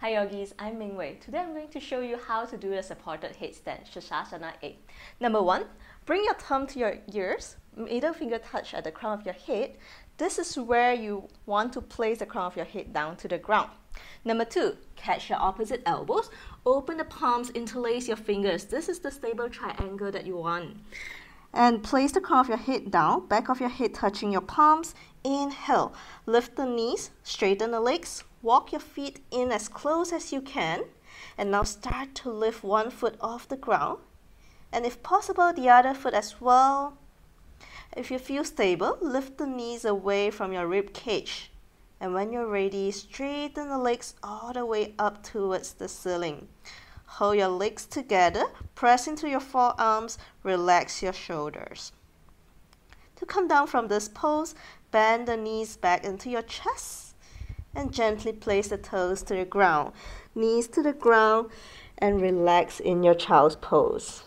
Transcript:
Hi yogis, I'm Ming Wei. Today I'm going to show you how to do the supported headstand, Sirsasana A. Number one, bring your thumb to your ears, middle finger touch at the crown of your head. This is where you want to place the crown of your head down to the ground. Number two, catch your opposite elbows, open the palms, interlace your fingers. This is the stable triangle that you want. And place the crown of your head down, back of your head touching your palms. Inhale, lift the knees, straighten the legs, walk your feet in as close as you can. And now start to lift one foot off the ground. And if possible, the other foot as well. If you feel stable, lift the knees away from your rib cage. And when you're ready, straighten the legs all the way up towards the ceiling. Hold your legs together, press into your forearms, relax your shoulders. To come down from this pose, bend the knees back into your chest and gently place the toes to the ground. Knees to the ground and relax in your child's pose.